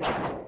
you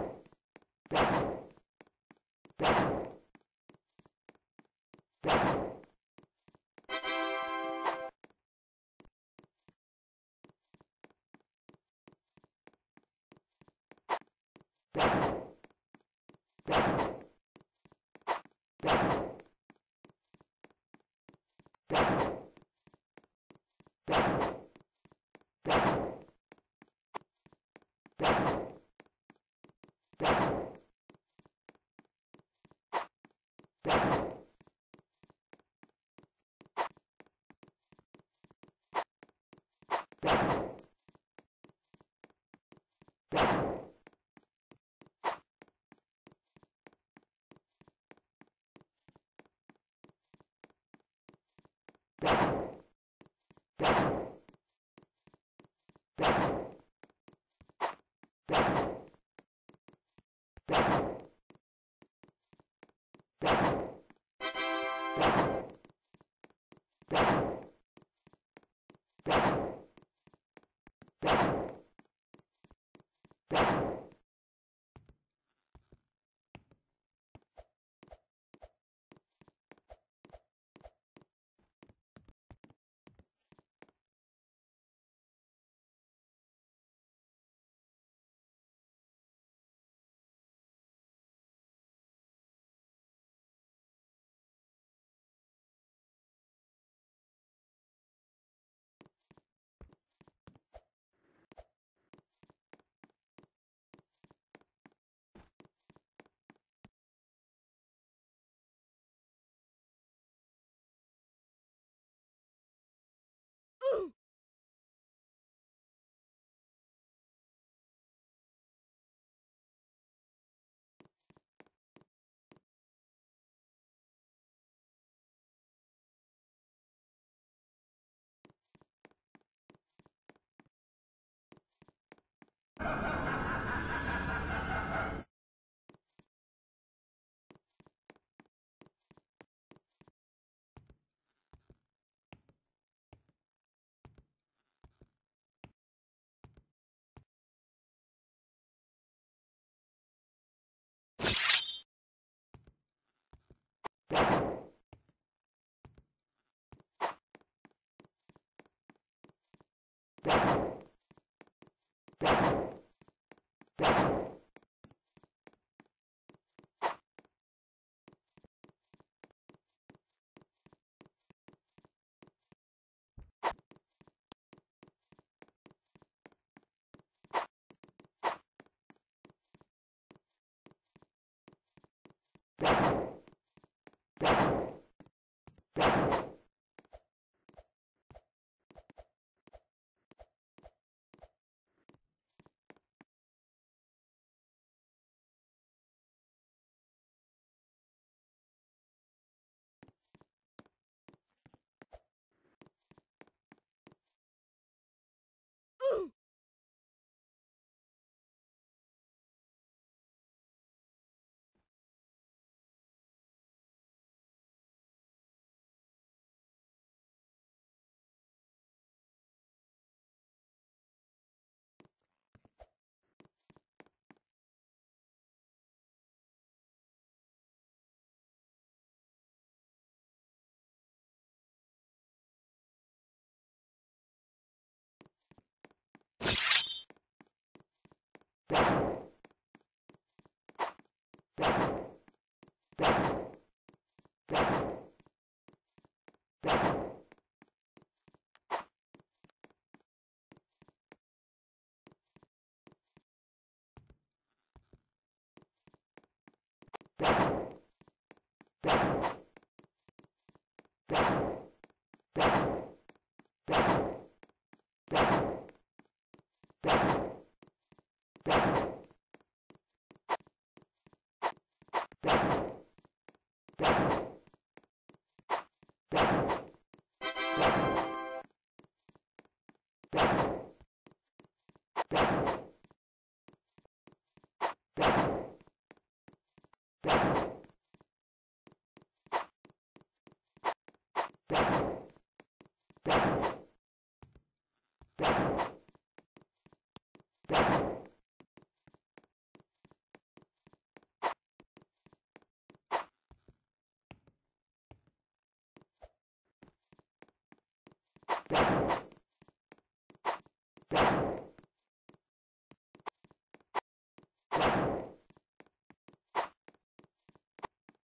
you you.